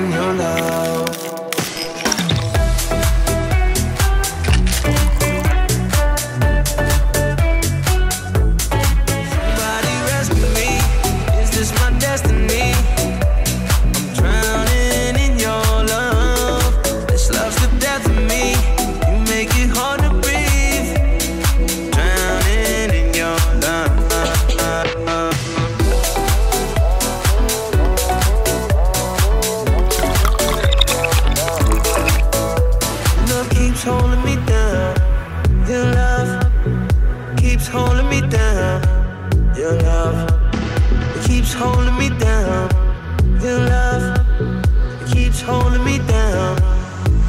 in your love. Me. Keeps holding me down. Your love keeps holding me down. Your love keeps holding me down.